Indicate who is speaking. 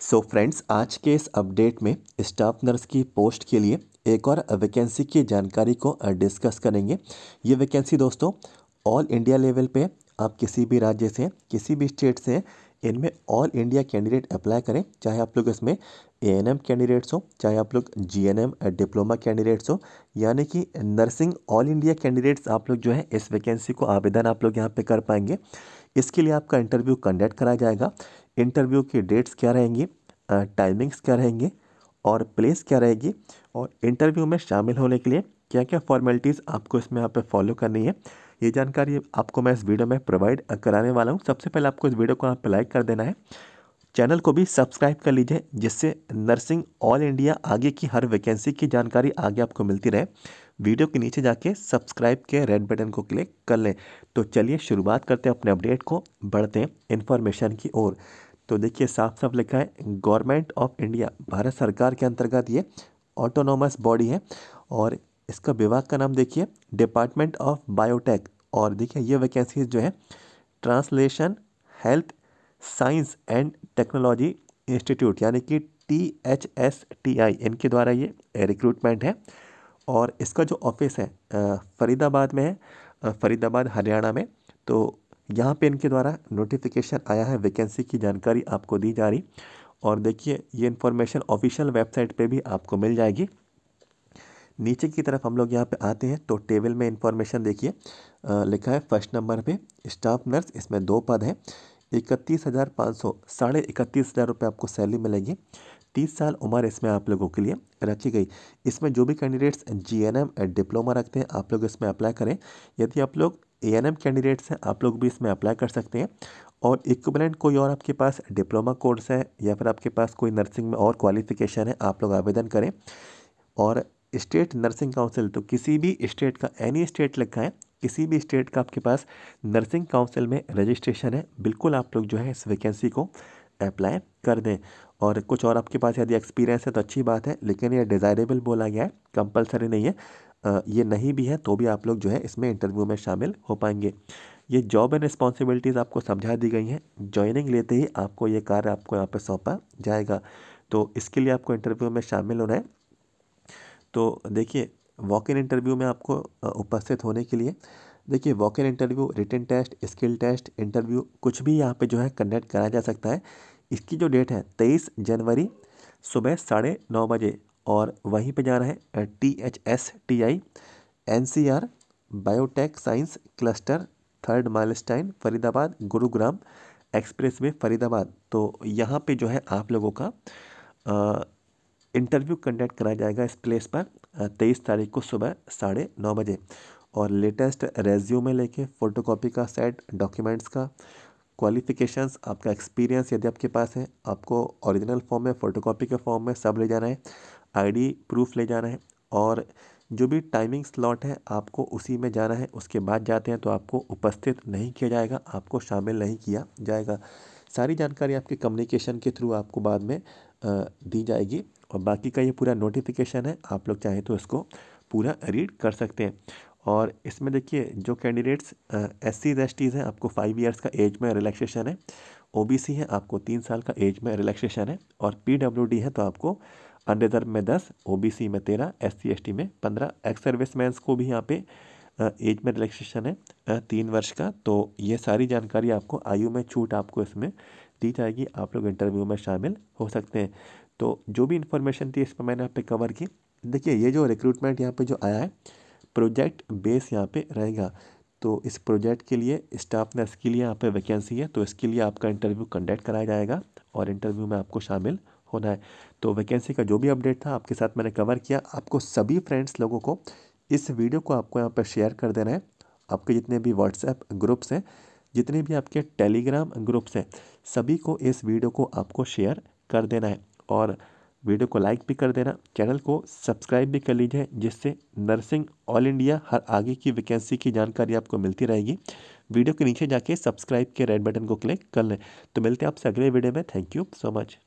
Speaker 1: सो so friends आज के इस अपडेट में स्टाफ नर्स की पोस्ट के लिए एक और वैकेंसी की जानकारी को डिस्कस करेंगे। ये वैकेंसी दोस्तों ऑल इंडिया लेवल पे आप किसी भी राज्य से, किसी भी स्टेट से, इनमें ऑल इंडिया कैंडिडेट अप्लाई करें। चाहे आप लोग इसमें ए एन एम कैंडिडेट्स हो, चाहे आप लोग G N M diploma candidates हो, यानी कि नर्सिंग ऑल इंडिया कैंडिडेट्स आप लोग जो है, इस वैकेंसी को आवेदन आप लोग यहाँ पे कर पाएँगे। इसके लिए आपका इंटरव्यू कंडक्ट कराया जाएगा। इंटरव्यू की डेट्स क्या रहेंगी टाइमिंग्स क्या रहेंगे और प्लेस क्या रहेगी और इंटरव्यू में शामिल होने के लिए क्या क्या फॉर्मेलिटीज़ आपको इसमें यहाँ पे फॉलो करनी है। ये जानकारी आपको मैं इस वीडियो में प्रोवाइड कराने वाला हूँ। सबसे पहले आपको इस वीडियो को यहाँ पे लाइक कर देना है। चैनल को भी सब्सक्राइब कर लीजिए जिससे नर्सिंग ऑल इंडिया आगे की हर वैकेंसी की जानकारी आगे आपको मिलती रहे। वीडियो के नीचे जाके सब्सक्राइब के रेड बटन को क्लिक कर लें। तो चलिए शुरुआत करते हैं अपने अपडेट को, बढ़ते हैं इन्फॉर्मेशन की ओर। तो देखिए साफ़ साफ़ लिखा है गवर्नमेंट ऑफ़ इंडिया भारत सरकार के अंतर्गत ये ऑटोनोमस बॉडी है और इसका विभाग का नाम देखिए डिपार्टमेंट ऑफ़ बायोटेक और देखिए, ये वैकेंसीज जो है translation health science and technology institute यानी कि T H S T I इनके द्वारा ये रिक्रूटमेंट है। और इसका जो ऑफ़िस है फरीदाबाद में है फरीदाबाद, हरियाणा में तो यहाँ पे इनके द्वारा नोटिफिकेशन आया है वैकेंसी की जानकारी आपको दी जा रही। और देखिए, ये इन्फॉर्मेशन ऑफिशियल वेबसाइट पे भी आपको मिल जाएगी। नीचे की तरफ़ हम लोग यहाँ पे आते हैं तो टेबल में इंफॉर्मेशन देखिए लिखा है फ़र्स्ट नंबर पे स्टाफ नर्स इसमें दो पद हैं। इकतीस हज़ार पाँच सौ, साढ़े इकतीस हज़ार रुपये आपको सैलरी मिलेगी। तीस साल उम्र इसमें आप लोगों के लिए रखी गई। इसमें जो भी candidates G N M diploma रखते हैं, आप लोग इसमें अप्लाई करें। यदि आप लोग ए एन एम कैंडिडेट्स हैं, आप लोग भी इसमें अप्लाई कर सकते हैं। और इक्विवेलेंट कोई और आपके पास डिप्लोमा कोर्स है, या फिर आपके पास कोई नर्सिंग में और क्वालिफिकेशन है, आप लोग आवेदन करें। और स्टेट नर्सिंग काउंसिल तो किसी भी स्टेट का एनी स्टेट लिखा है, किसी भी स्टेट का आपके पास नर्सिंग काउंसिल में रजिस्ट्रेशन है, बिल्कुल आप लोग जो है इस वैकेंसी को अप्लाई कर दें। और कुछ और आपके पास यदि एक्सपीरियंस है तो अच्छी बात है, लेकिन ये डिज़ायरेबल बोला गया है कंपलसरी नहीं है। ये नहीं भी है तो भी आप लोग जो है इसमें इंटरव्यू में शामिल हो पाएँगे। ये जॉब एंड रिस्पॉन्सिबिलिटीज़ आपको समझा दी गई हैं। ज्वाइनिंग लेते ही आपको ये कार्य आपको यहाँ पर सौंपा जाएगा। तो इसके लिए आपको इंटरव्यू में शामिल होना है। तो देखिए वॉक इन इंटरव्यू में आपको उपस्थित होने के लिए, देखिए walk in interview written test skill test interview कुछ भी यहाँ पे जो है कंडक्ट कराया जा सकता है। इसकी जो डेट है तेईस जनवरी सुबह साढ़े नौ बजे और वहीं पे जाना है T H S T I N C R biotech science cluster third milestone Faridabad, Gurugram express way Faridabad. तो यहाँ पे जो है आप लोगों का इंटरव्यू कंडक्ट कराया जाएगा इस प्लेस पर तेईस तारीख को सुबह साढ़े नौ बजे। और लेटेस्ट रेज्यूमे लेके फ़ोटोकॉपी का सेट, डॉक्यूमेंट्स का क्वालिफ़िकेशंस आपका एक्सपीरियंस यदि आपके पास है, आपको ओरिजिनल फॉर्म में फ़ोटोकॉपी के फॉर्म में सब ले जाना है आईडी प्रूफ ले जाना है और जो भी टाइमिंग स्लॉट है आपको उसी में जाना है। उसके बाद जाते हैं तो आपको उपस्थित नहीं किया जाएगा, आपको शामिल नहीं किया जाएगा। सारी जानकारी आपके कम्युनिकेशन के थ्रू आपको बाद में दी जाएगी और बाकी का ये पूरा नोटिफिकेशन है, आप लोग चाहें तो इसको पूरा रीड कर सकते हैं। और इसमें देखिए, जो candidates S C S Ts हैं, आपको फाइव ईयर्स का एज में रिलैक्सेशन है। ओ बी सी है, आपको तीन साल का एज में रिलैक्सेशन है। और पी डब्ल्यू डी है तो आपको अनरिजर्व में दस ओ बी सी में तेरह एस सी एस टी में पंद्रह। एक्स सर्विस को भी यहाँ पे एज में रिलैक्सेशन है तीन वर्ष का। तो ये सारी जानकारी आपको आयु में छूट आपको इसमें दी जाएगी। आप लोग इंटरव्यू में शामिल हो सकते हैं। तो जो भी इन्फॉर्मेशन थी, इस पर मैंने यहाँ पे कवर की। देखिए, ये जो रिक्रूटमेंट यहाँ पे जो आया है प्रोजेक्ट बेस यहाँ पे रहेगा। तो इस प्रोजेक्ट के लिए स्टाफ नर्स के लिए यहाँ पे वैकेंसी है तो इसके लिए आपका इंटरव्यू कंडक्ट कराया जाएगा और इंटरव्यू में आपको शामिल होना है। तो वैकेंसी का जो भी अपडेट था, आपके साथ मैंने कवर किया। आपको सभी फ्रेंड्स लोगों को इस वीडियो को आपको यहाँ पर शेयर कर देना है। आपके जितने भी व्हाट्सएप ग्रुप्स हैं, जितने भी आपके टेलीग्राम ग्रुप्स हैं, सभी को इस वीडियो को आपको शेयर कर देना है। और वीडियो को लाइक भी कर देना, चैनल को सब्सक्राइब भी कर लीजिए, जिससे नर्सिंग ऑल इंडिया हर आगे की वैकेंसी की जानकारी आपको मिलती रहेगी। वीडियो के नीचे जाके सब्सक्राइब के रेड बटन को क्लिक कर लें। तो मिलते हैं आपसे अगले वीडियो में। Thank you so much.